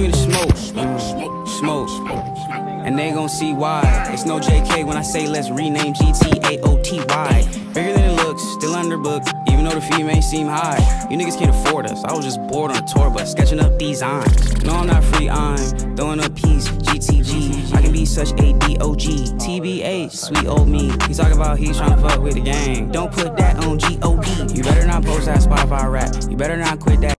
give to smoke, smoke, smoke, and they gon' see why. It's no JK when I say let's rename GTAOTY. Bigger than it looks, still underbooked, even though the fee may seem high. You niggas can't afford us. I was just bored on a tour bus, sketching up designs. No, I'm not free, I'm throwing up peace, GTG. I can be such a DOG, TBH, sweet old me. He talk about he's trying to fuck with the gang. Don't put that on GOD. You better not post that Spotify rap. You better not quit that.